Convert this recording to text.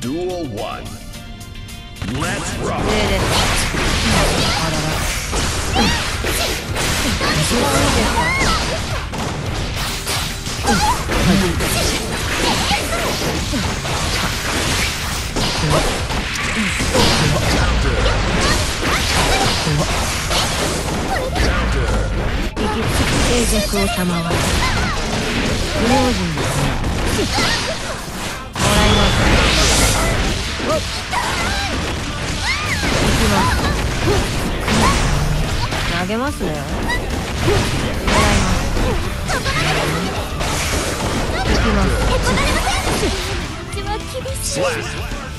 Duel 1. Let's rock! 礼ですあららそうですか英国王様は不用心ですね あげますね。行きます。